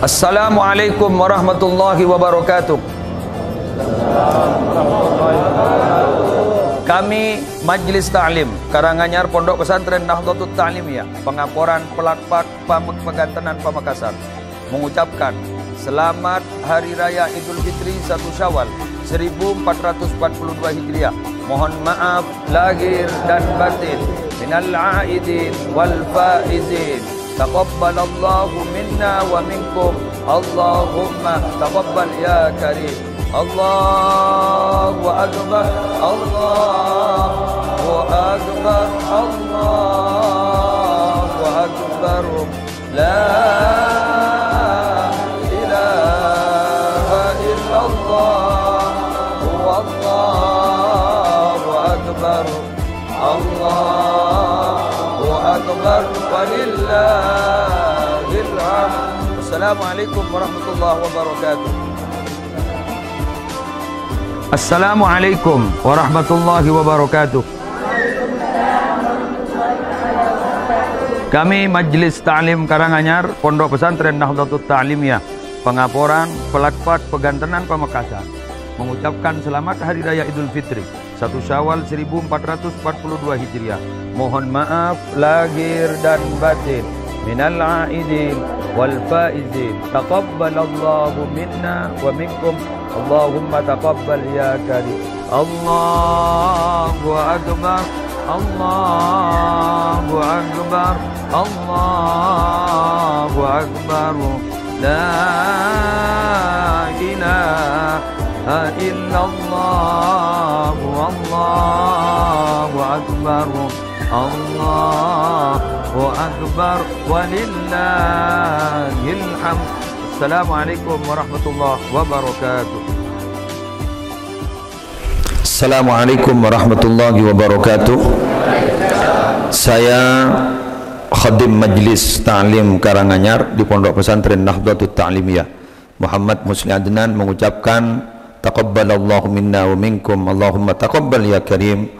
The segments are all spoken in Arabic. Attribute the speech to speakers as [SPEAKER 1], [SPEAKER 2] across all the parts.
[SPEAKER 1] Assalamualaikum warahmatullahi wabarakatuh. Kami Majlis Ta'lim Karanganyar Pondok Pesantren Nahdlatul Ta'limiyah Pengaporan Pelakpak Pamek Pegantenan Pamekasan mengucapkan Selamat Hari Raya Idul Fitri 1 Syawal 1442 Hijriah. Mohon maaf lahir dan batin minal aidin wal faizin. تقبل الله منا ومنكم. اللهم تقبل يا كريم. الله أكبر. الله أكبر. الله أكبر. لا Assalamualaikum warahmatullahi wabarakatuh Assalamualaikum warahmatullahi wabarakatuh. Kami Majlis Ta'lim Karanganyar, Pondok Pesantren Nahdlatul Ta'limiyah, Pengaporan, Pelakpat, Pegantenan, Pamekasan, mengucapkan selamat Hari Raya Idul Fitri, 1 Syawal 1442 Hijriah. Mohon maaf lahir dan batin aidin wal faizin. Taqabbalallahu minna wa minkum اللهم تقبل يا كريم. الله أكبر. الله أكبر. الله أكبر. لا إله إلا الله. والله أكبر. الله أكبر ولله الحمد Assalamualaikum warahmatullahi wabarakatuh.
[SPEAKER 2] Assalamualaikum warahmatullahi wabarakatuh. Saya Khadim Majlis Ta'lim Karanganyar di Pondok Pesantren Nahdlatul Ta'limiyah. Muhammad Musli Adnan mengucapkan taqabbalallahu minna wa minkum Allahumma taqabbal ya karim.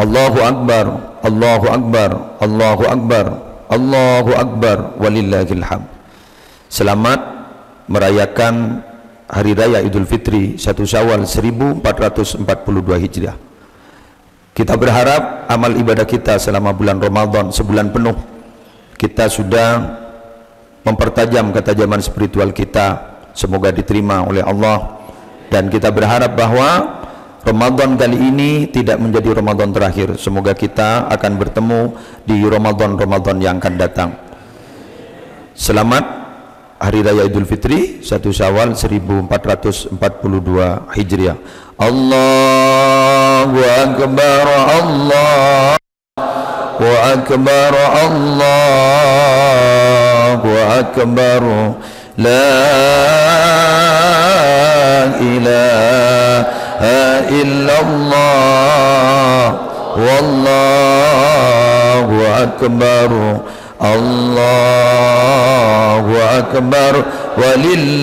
[SPEAKER 2] Allahu akbar, Allahu akbar, Allahu akbar, Allahu akbar walillahil hamd. Selamat merayakan Hari Raya Idul Fitri 1 Syawal 1442 Hijriah. Kita berharap amal ibadah kita selama bulan Ramadan sebulan penuh kita sudah mempertajam ketajaman spiritual kita semoga diterima oleh Allah dan kita berharap bahwa Ramadan kali ini tidak menjadi Ramadan terakhir. Semoga kita akan bertemu di Ramadan-Ramadan yang akan datang. Selamat Hari Raya Idul Fitri 1 Syawal 1442 Hijriah. Allahu akbar Allah wa akbar Allahu akbar. La ilaha إلا الله والله أكبر الله أكبر ولله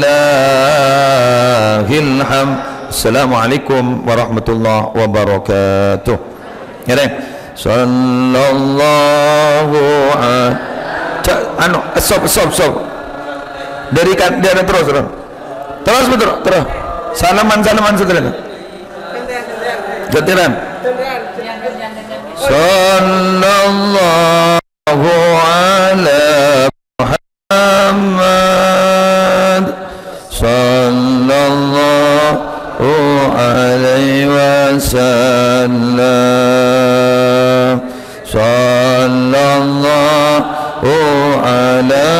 [SPEAKER 2] الحمد السلام عليكم ورحمة الله وبركاته صلى الله anu stop stop stop. Dari dari terus terus. Terus betul terus. Salaman salaman setelah gantian sallallahu على محمد صلى الله عليه وسلم صلى الله على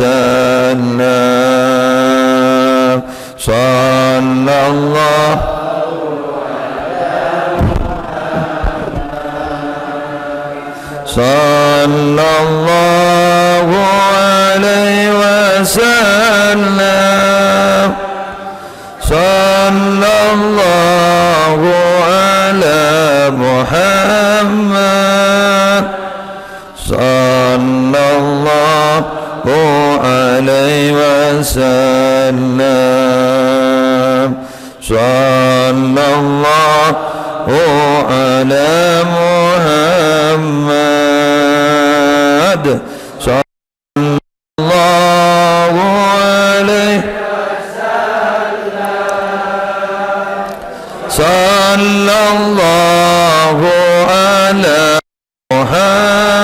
[SPEAKER 2] وسلم صلى الله عليه وسلم. صلى الله على محمد. صلى الله عليه صلى الله على محمد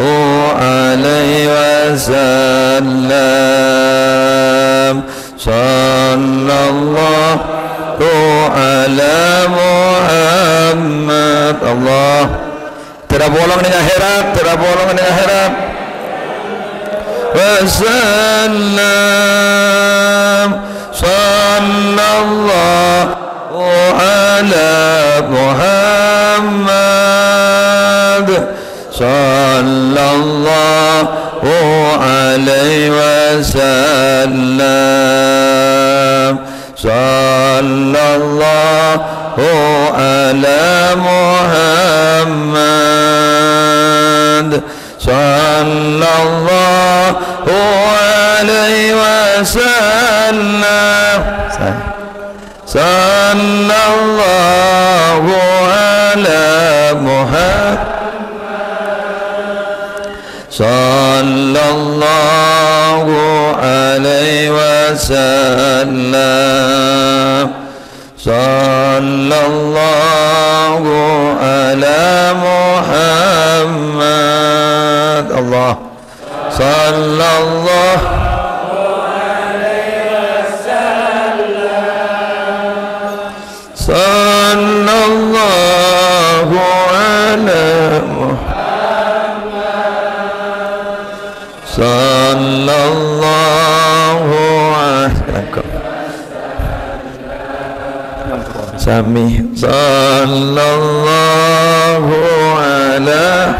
[SPEAKER 2] عليه وسلم صلى الله على محمد الله terbolong dengan akhirat terbolong dengan akhirat وسلم صلى الله على عليه وسلم. صلى الله على وسلم. صلى الله على محمد. الله. صلى الله صلى الله على محمد. صلى الله سامي صلى الله على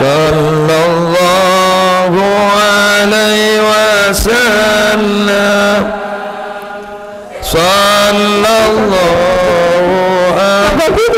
[SPEAKER 2] صلى الله عليه وسلم. صلى الله الله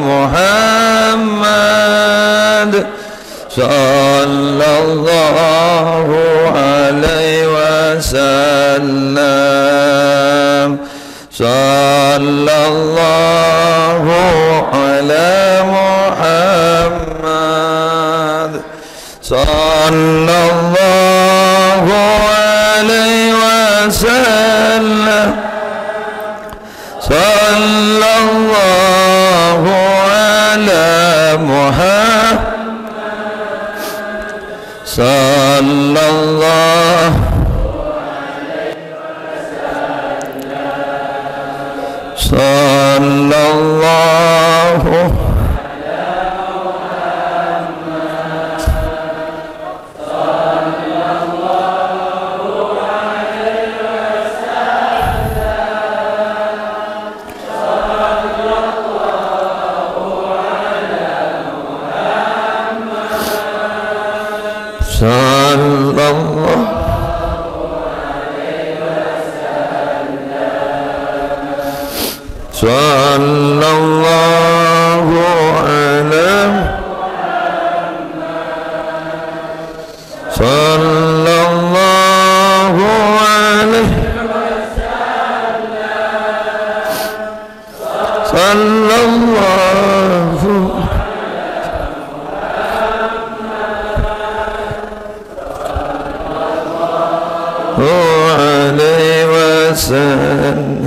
[SPEAKER 2] محمد صلى الله عليه وسلم. صلى الله عليه صلى الله صلى الله على صلى الله عليه صلى الله عليه وسلم.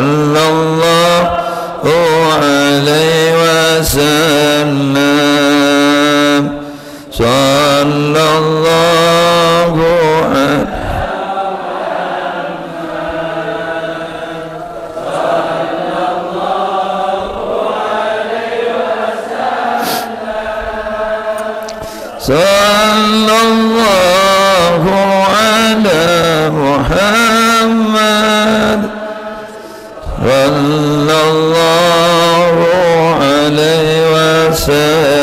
[SPEAKER 2] صلى الله عليه وسلم. صلى الله صلى الله على محمد. صلى الله عليه وسلم.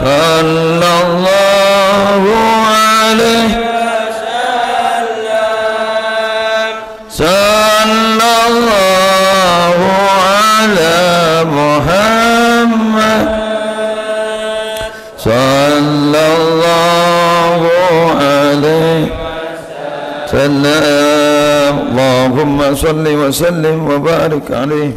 [SPEAKER 2] صلى الله عليه صلى الله على محمد صلى الله عليه سلام اللهم صل وسلم وبارك عليه.